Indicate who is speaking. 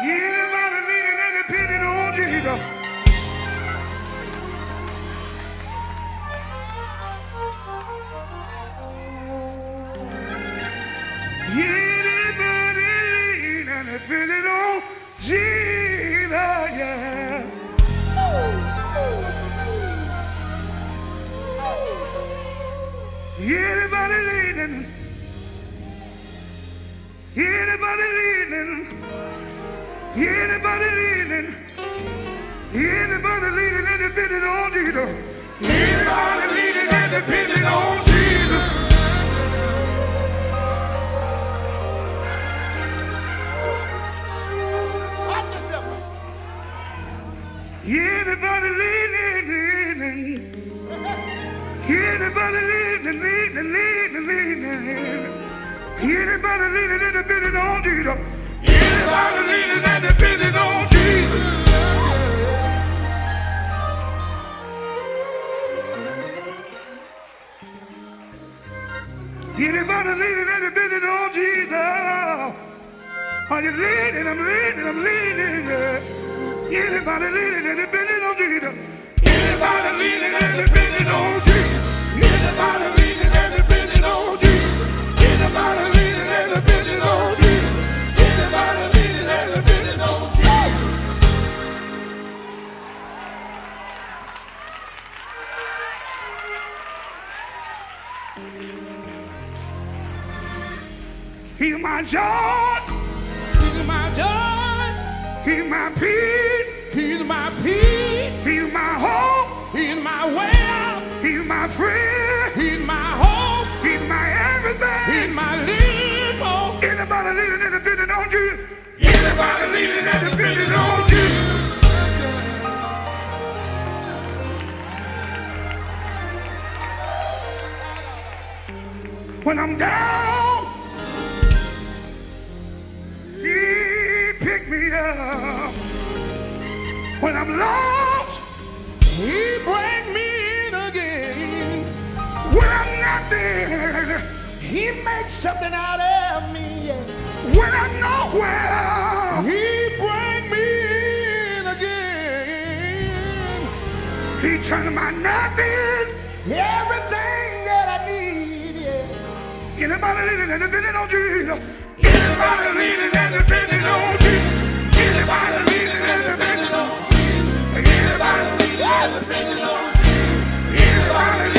Speaker 1: Anybody leaning and on Jesus. Anybody leaning and on Jesus, yeah. Anybody leaning? Anybody leaning? Anybody leaning? Anybody leaning and on Jesus? Anybody leaning and depending on Jesus? Anybody leaning? Anybody leaning, leaning, leaning, leaning? Anybody leaning and on Jesus? Anybody leaning and depending on Jesus? Are you leaning? I'm leaning, I'm leaning. Anybody leaning and depending He's my joy.
Speaker 2: He's my joy.
Speaker 1: He's my peace.
Speaker 2: He's my peace.
Speaker 1: He's my hope.
Speaker 2: He's my way out.
Speaker 1: He's my friend.
Speaker 2: He's my hope.
Speaker 1: He's my everything.
Speaker 2: He's my live
Speaker 1: Anybody leaning and depending on Jesus? Anybody leaning and depending on Jesus? When I'm down, When I'm lost,
Speaker 2: he bring me in again.
Speaker 1: When I'm not there,
Speaker 2: he makes something out of me.
Speaker 1: When I'm nowhere,
Speaker 2: he bring me in again.
Speaker 1: He turned my nothing,
Speaker 2: everything that I need. Yeah.
Speaker 1: Anybody leaning and depending on Jesus. Anybody leaning and depending on Jesus. Anybody Here I